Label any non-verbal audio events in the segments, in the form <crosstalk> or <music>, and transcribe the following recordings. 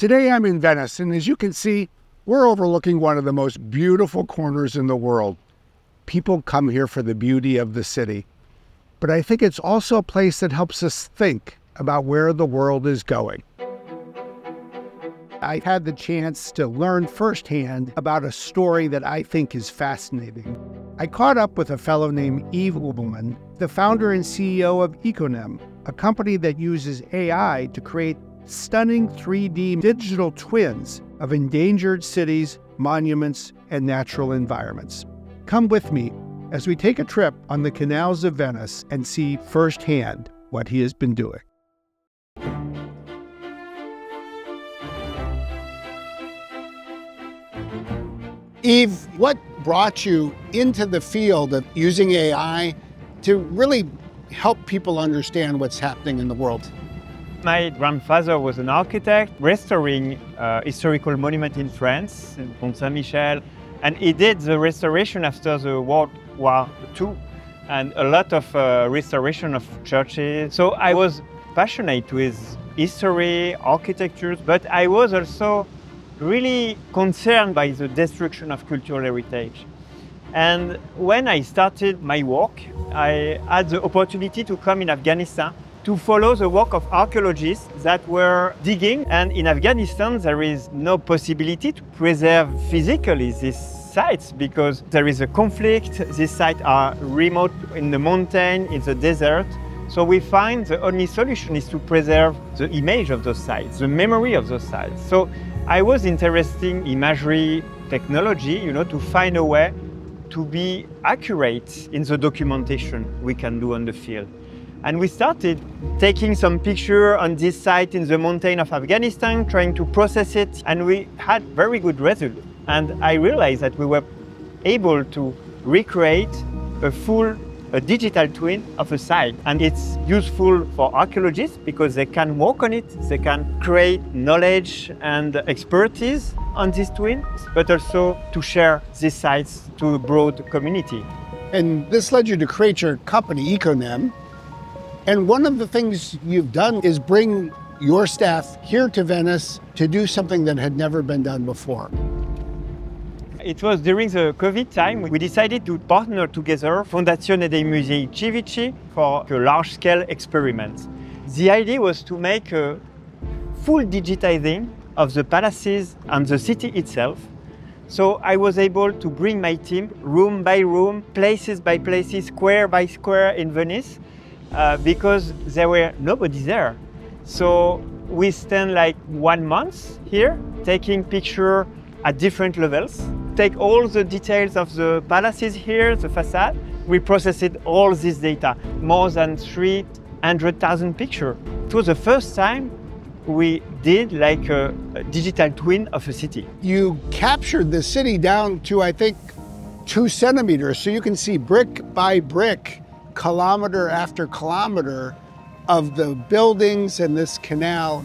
Today I'm in Venice, and as you can see, we're overlooking one of the most beautiful corners in the world. People come here for the beauty of the city. But I think it's also a place that helps us think about where the world is going. I had the chance to learn firsthand about a story that I think is fascinating. I caught up with a fellow named Yves Ubelmann, the founder and CEO of Iconem, a company that uses AI to create stunning 3D digital twins of endangered cities, monuments, and natural environments. Come with me as we take a trip on the canals of Venice and see firsthand what he has been doing. Yves, what brought you into the field of using AI to really help people understand what's happening in the world? My grandfather was an architect restoring a historical monument in France, in Mont Saint-Michel, and he did the restoration after the World War II and a lot of uh, restoration of churches. So I was passionate with history, architecture, but I was also really concerned by the destruction of cultural heritage. And when I started my work, I had the opportunity to come in Afghanistan to follow the work of archaeologists that were digging. And in Afghanistan, there is no possibility to preserve physically these sites because there is a conflict. These sites are remote in the mountain, in the desert. So we find the only solution is to preserve the image of those sites, the memory of those sites. So I was interested in imagery technology, you know, to find a way to be accurate in the documentation we can do on the field. And we started taking some picture on this site in the mountain of Afghanistan, trying to process it, and we had very good results. And I realized that we were able to recreate a full a digital twin of a site. And it's useful for archaeologists because they can work on it, they can create knowledge and expertise on these twins, but also to share these sites to a broad community. And this led you to create your company, Iconem, and one of the things you've done is bring your staff here to Venice to do something that had never been done before. It was during the COVID time we decided to partner together Fondazione dei Musei Civici for a large-scale experiment. The idea was to make a full digitizing of the palaces and the city itself. So I was able to bring my team room by room, places by places, square by square in Venice, uh, because there were nobody there. So we spent like one month here taking picture at different levels. Take all the details of the palaces here, the facade. We processed all this data, more than 300,000 pictures. It was the first time we did like a, a digital twin of a city. You captured the city down to, I think, two centimeters. So you can see brick by brick kilometer after kilometer of the buildings and this canal.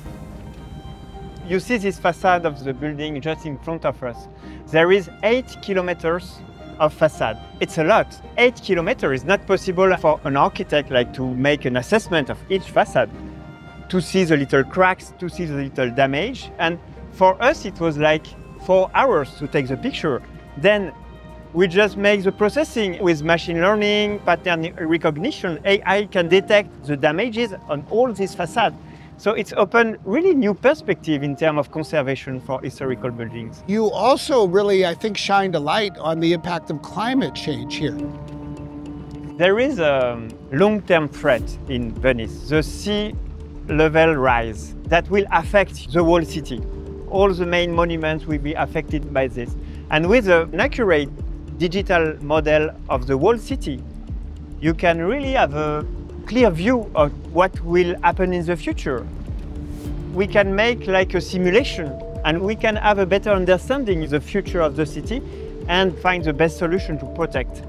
You see this facade of the building just in front of us. There is eight kilometers of facade. It's a lot. Eight kilometers is not possible for an architect like to make an assessment of each facade, to see the little cracks, to see the little damage. And for us, it was like four hours to take the picture. Then we just make the processing with machine learning, pattern recognition. AI can detect the damages on all these facades. So it's opened really new perspective in terms of conservation for historical buildings. You also really, I think, shined a light on the impact of climate change here. There is a long-term threat in Venice, the sea level rise that will affect the whole city. All the main monuments will be affected by this. And with an accurate digital model of the whole city, you can really have a clear view of what will happen in the future. We can make like a simulation and we can have a better understanding of the future of the city and find the best solution to protect.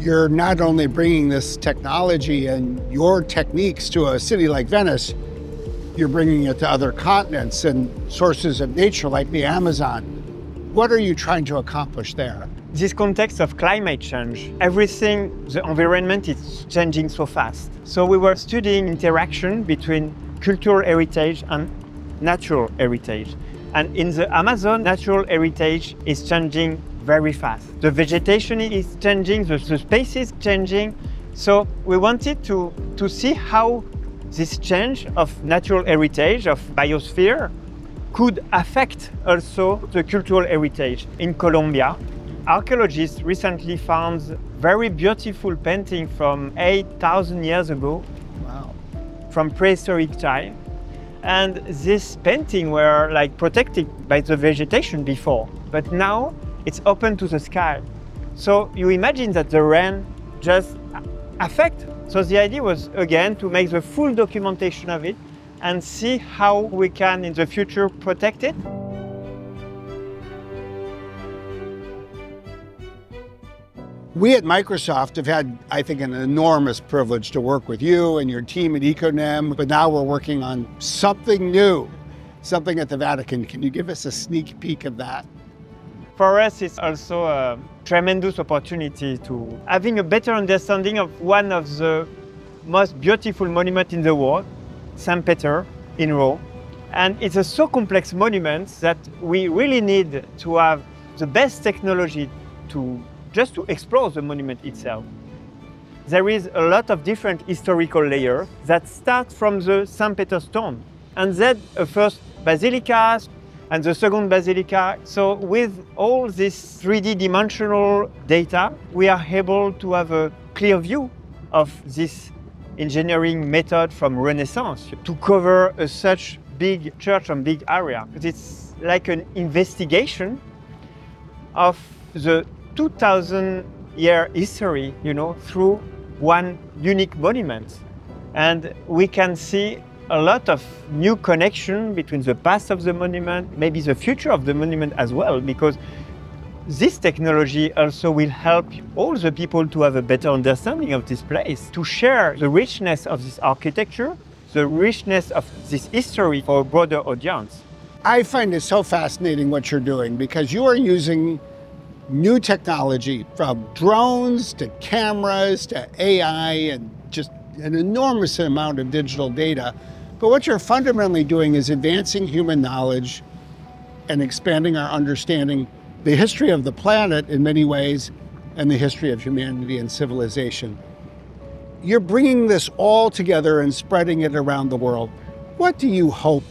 You're not only bringing this technology and your techniques to a city like Venice, you're bringing it to other continents and sources of nature like the Amazon. What are you trying to accomplish there? This context of climate change, everything, the environment is changing so fast. So we were studying interaction between cultural heritage and natural heritage. And in the Amazon, natural heritage is changing very fast. The vegetation is changing, the, the space is changing. So we wanted to, to see how this change of natural heritage, of biosphere, could affect also the cultural heritage in Colombia. Archaeologists recently found very beautiful painting from 8,000 years ago, Wow. from prehistoric time. And this painting were like protected by the vegetation before, but now it's open to the sky. So you imagine that the rain just affect. So the idea was again to make the full documentation of it and see how we can in the future protect it. We at Microsoft have had, I think, an enormous privilege to work with you and your team at Iconem, but now we're working on something new, something at the Vatican. Can you give us a sneak peek of that? For us, it's also a tremendous opportunity to having a better understanding of one of the most beautiful monuments in the world, St. Peter in Rome. And it's a so complex monument that we really need to have the best technology to just to explore the monument itself. There is a lot of different historical layers that start from the St. Peter stone and then a first basilica and the second basilica. So with all this 3D dimensional data, we are able to have a clear view of this engineering method from Renaissance to cover a such big church and big area. It's like an investigation of the 2000 year history, you know, through one unique monument. And we can see a lot of new connection between the past of the monument, maybe the future of the monument as well, because this technology also will help all the people to have a better understanding of this place, to share the richness of this architecture, the richness of this history for a broader audience. I find it so fascinating what you're doing because you are using new technology from drones to cameras to AI and just an enormous amount of digital data. But what you're fundamentally doing is advancing human knowledge and expanding our understanding the history of the planet in many ways and the history of humanity and civilization. You're bringing this all together and spreading it around the world. What do you hope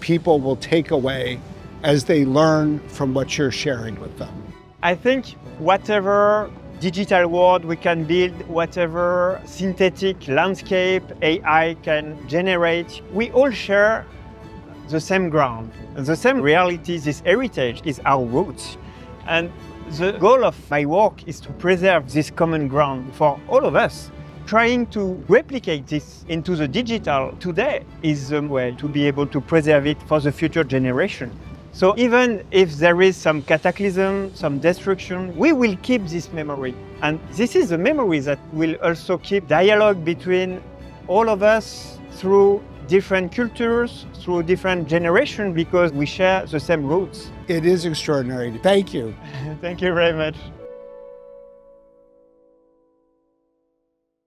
people will take away as they learn from what you're sharing with them? I think whatever digital world we can build, whatever synthetic landscape AI can generate, we all share the same ground, the same reality, this heritage is our roots. And the goal of my work is to preserve this common ground for all of us. Trying to replicate this into the digital today is the way to be able to preserve it for the future generation. So even if there is some cataclysm, some destruction, we will keep this memory. And this is the memory that will also keep dialogue between all of us through different cultures, through different generations, because we share the same roots. It is extraordinary. Thank you. <laughs> Thank you very much.